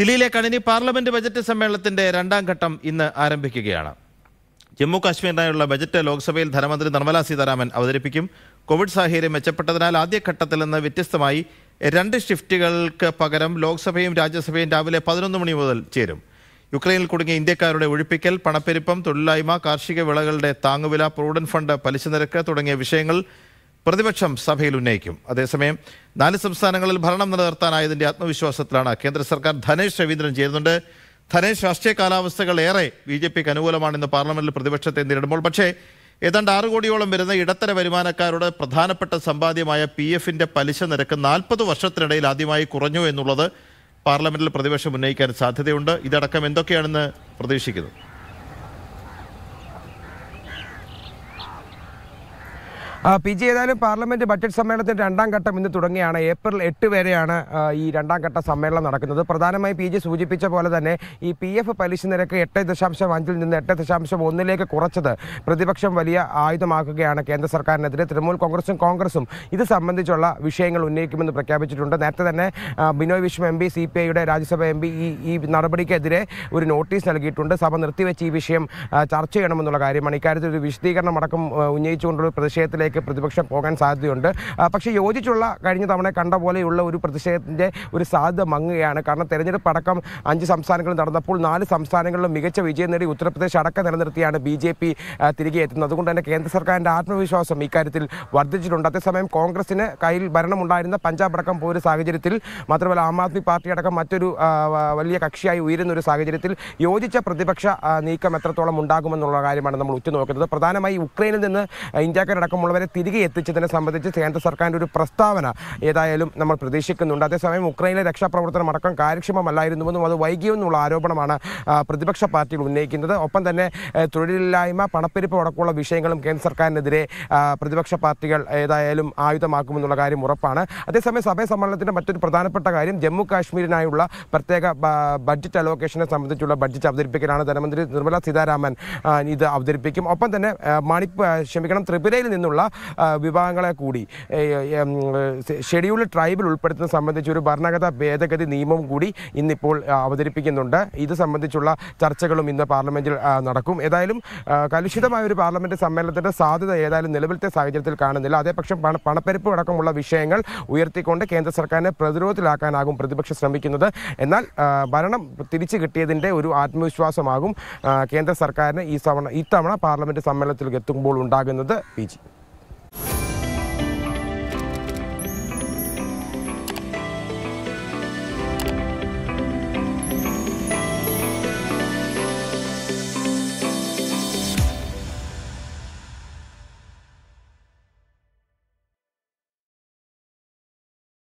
ദില്ലിയിലെ കണിനി parliament budget സമ്മേളനത്തിന്റെ രണ്ടാം ഘട്ടം ഇന്ന് ആരംഭിക്കുകയാണ്. ജമ്മു കാശ്മീരിനായുള്ള ബജറ്റ് ലോക്സഭയിൽ ധനമന്ത്രി നിർമ്മലാ സീതാരാമൻ അവതരിപ്പിക്കും. കോവിഡ് സാഹചര്യം മെച്ചപ്പെട്ടതിനാൽ ആദ്യഘട്ടത്തിൽ നിന്ന് വ്യത്യസ്തമായി രണ്ട് ഷിഫ്റ്റുകൾക്ക് പകരം ലോക്സഭയും രാജ്യസഭയും രാവിലെ പതിനൊന്ന് മണി മുതൽ ചേരും. യുക്രൈനിൽ കുടുങ്ങിയ ഇന്ത്യക്കാരുടെ ഒഴിപ്പിക്കൽ പണപ്പെരുപ്പം തൊഴിലില്ലായ്മ കാർഷിക വിളകളുടെ താങ്ങുവില പ്രൂഡന്റ് ഫണ്ട് പലിശ നിരക്ക് തുടങ്ങിയ വിഷയങ്ങൾ പ്രതിപക്ഷം സഭയിൽ ഉന്നയിക്കും. അതേസമയം നാല് സംസ്ഥാനങ്ങളിൽ ഭരണം നിലനിർത്താനായതിന്റെ ആത്മവിശ്വാസത്തിലാണ് കേന്ദ്ര സർക്കാർ ധനേഷ് രവീന്ദ്രൻ ചെയ്യുന്നുണ്ട് ധനേഷ് രാഷ്ട്രീയ കാലാവസ്ഥകൾ ഏറെ ബി ജെ പിക്ക് അനുകൂലമാണെന്ന് പാർലമെന്റിൽ പ്രതിപക്ഷത്തെ നേരിടുമ്പോൾ. പക്ഷേ ഏതാണ്ട് ആറ് കോടിയോളം വരുന്ന ഇടത്തര വരുമാനക്കാരുടെ പ്രധാനപ്പെട്ട സമ്പാദ്യമായ പി എഫിന്റെ പലിശ നിരക്ക് നാൽപ്പത് വർഷത്തിനിടയിൽ ആദ്യമായി കുറഞ്ഞു എന്നുള്ളത് പാർലമെന്റിൽ പ്രതിപക്ഷം ഉന്നയിക്കാൻ സാധ്യതയുണ്ട്. ഇതടക്കം എന്തൊക്കെയാണെന്ന് പ്രതീക്ഷിക്കുന്നത് പി ജി ഏതായാലും പാർലമെന്റ് ബഡ്ജറ്റ് സമ്മേളനത്തിന്റെ രണ്ടാം ഘട്ടം ഇന്ന് തുടങ്ങിയാണ് ഏപ്രിൽ എട്ട് വരെയാണ് ഈ രണ്ടാം ഘട്ട സമ്മേളനം നടക്കുന്നത്. പ്രധാനമായി പി ജി സൂചിപ്പിച്ച പോലെ തന്നെ ഈ പി എഫ് പലിശ നിരക്ക് എട്ട് ദശാംശം അഞ്ചിൽ നിന്ന് എട്ട് ദശാംശം ഒന്നിലേക്ക് കുറച്ചത് പ്രതിപക്ഷം വലിയ ആയുധമാക്കുകയാണ് കേന്ദ്ര സർക്കാരിനെതിരെ. തൃണമൂൽ കോൺഗ്രസും കോൺഗ്രസും ഇത് സംബന്ധിച്ചുള്ള വിഷയങ്ങൾ ഉന്നയിക്കുമെന്ന് പ്രഖ്യാപിച്ചിട്ടുണ്ട്. നേരത്തെ തന്നെ Binoy Viswam M P C P ഐയുടെ രാജ്യസഭ എം പി ഈ ഈ നടപടിക്കെതിരെ ഒരു നോട്ടീസ് നൽകിയിട്ടുണ്ട്. സഭ നിർത്തിവെച്ച് ഈ വിഷയം ചർച്ച ചെയ്യണമെന്നുള്ള കാര്യമാണ്. ഇക്കാര്യത്തിൽ ഒരു വിശദീകരണം അടക്കം ഉന്നയിച്ചുകൊണ്ടുള്ള പ്രതിഷേധത്തിലേക്ക് പ്രതിപക്ഷം പോകാൻ സാധ്യതയുണ്ട്. പക്ഷേ യോജിച്ചുള്ള കഴിഞ്ഞ തവണ കണ്ട പോലെയുള്ള ഒരു പ്രതിഷേധത്തിന്റെ ഒരു സാധ്യത മങ്ങുകയാണ്. കാരണം തെരഞ്ഞെടുപ്പ് അടക്കം അഞ്ച് സംസ്ഥാനങ്ങളിൽ നടന്നപ്പോൾ നാല് സംസ്ഥാനങ്ങളിലും മികച്ച വിജയം നേടി ഉത്തർപ്രദേശ് അടക്കം നിലനിർത്തിയാണ് ബി ജെ പി തിരികെ എത്തുന്നത്. അതുകൊണ്ട് തന്നെ കേന്ദ്ര സർക്കാരിന്റെ ആത്മവിശ്വാസം ഇക്കാര്യത്തിൽ വർദ്ധിച്ചിട്ടുണ്ട്. അതേസമയം കോൺഗ്രസിന് കയ്യിൽ ഭരണമുണ്ടായിരുന്ന പഞ്ചാബ് അടക്കം പോയൊരു സാഹചര്യത്തിൽ മാത്രമല്ല ആം ആദ്മി പാർട്ടി അടക്കം മറ്റൊരു വലിയ കക്ഷിയായി ഉയരുന്ന ഒരു സാഹചര്യത്തിൽ യോജിച്ച പ്രതിപക്ഷ നീക്കം എത്രത്തോളം ഉണ്ടാകുമെന്നുള്ള കാര്യമാണ് നമ്മൾ ഉറ്റുനോക്കുന്നത്. പ്രധാനമായി ഉക്രൈനിൽ നിന്ന് ഇന്ത്യക്കാരടക്കമുള്ളവരെ തിരികെ എത്തിച്ചതിനെ സംബന്ധിച്ച് കേന്ദ്ര സർക്കാരിന്റെ ഒരു പ്രസ്താവന ഏതായാലും നമ്മൾ പ്രതീക്ഷിക്കുന്നുണ്ട്. അതേസമയം ഉക്രൈനിലെ രക്ഷാപ്രവർത്തനം അടക്കം കാര്യക്ഷമമല്ലായിരുന്നുവെന്നും അത് വൈകിയെന്നുള്ള ആരോപണമാണ് പ്രതിപക്ഷ പാർട്ടികൾ ഉന്നയിക്കുന്നത്. ഒപ്പം തന്നെ തൊഴിലില്ലായ്മ പണപ്പെരുപ്പ് അടക്കമുള്ള വിഷയങ്ങളും കേന്ദ്ര സർക്കാരിനെതിരെ പ്രതിപക്ഷ പാർട്ടികൾ ഏതായാലും ആയുധമാക്കുമെന്നുള്ള കാര്യം ഉറപ്പാണ്. അതേസമയം സഭ സമ്മേളനത്തിന്റെ മറ്റൊരു പ്രധാനപ്പെട്ട കാര്യം ജമ്മു കാശ്മീരിനായുള്ള പ്രത്യേക ബഡ്ജറ്റ് അലോക്കേഷനെ സംബന്ധിച്ചുള്ള ബഡ്ജറ്റ് അവതരിപ്പിക്കലാണ് ധനമന്ത്രി നിർമ്മല സീതാരാമൻ ഇത് അവതരിപ്പിക്കും. ഒപ്പം തന്നെ മണിപ്പൂർ മണിപ്പ ക്ഷമിക്കണം ത്രിപുരയിൽ നിന്നുള്ള വിഭാഗങ്ങളെ കൂടി. ഷെഡ്യൂൾഡ് ട്രൈബിൽ ഉൾപ്പെടുത്തുന്നത് സംബന്ധിച്ച് ഒരു ഭരണഘടനാ ഭേദഗതി നിയമവും കൂടി ഇന്നിപ്പോൾ അവതരിപ്പിക്കുന്നുണ്ട്. ഇത് സംബന്ധിച്ചുള്ള ചർച്ചകളും ഇന്ന് പാർലമെന്റിൽ നടക്കും. ഏതായാലും കലുഷിതമായ ഒരു പാർലമെന്റ് സമ്മേളനത്തിന്റെ സാധ്യത ഏതായാലും നിലവിലത്തെ സാഹചര്യത്തിൽ കാണുന്നില്ല. അതേപക്ഷം പണ പണപ്പെരുപ്പ് അടക്കമുള്ള വിഷയങ്ങൾ ഉയർത്തിക്കൊണ്ട് കേന്ദ്ര സർക്കാരിനെ പ്രതിരോധത്തിലാക്കാനാകും പ്രതിപക്ഷം ശ്രമിക്കുന്നത്. എന്നാൽ ഭരണം തിരിച്ചു കിട്ടിയതിന്റെ ഒരു ആത്മവിശ്വാസമാകും കേന്ദ്ര സർക്കാരിന് ഈ തവണ ഇത്തവണ പാർലമെന്റ് സമ്മേളനത്തിൽ എത്തുമ്പോൾ ഉണ്ടാകുന്നത്. P G.